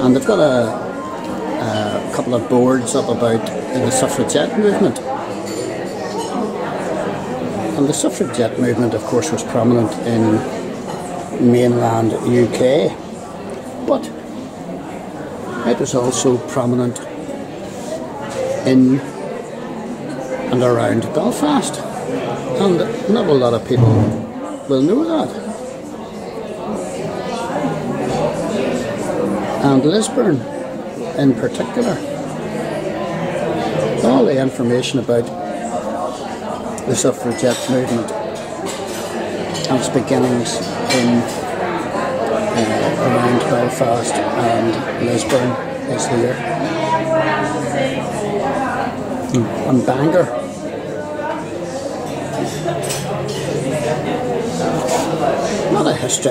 and they've got a, a couple of boards up about the suffragette movement. And the suffragette movement, of course, was prominent in mainland UK, but it was also prominent in and around Belfast. And not a lot of people will know that. And Lisburn in particular. All the information about the suffragette movement and its beginnings in uh, around Belfast and Lisburn is here. And Bangor. Not a history.